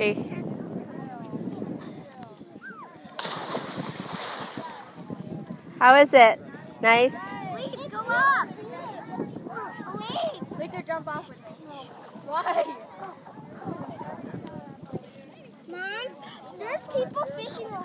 Okay. How is it? Nice? Wait, go up. Wait. Wait to jump off with me. Why? Mom, there's people fishing.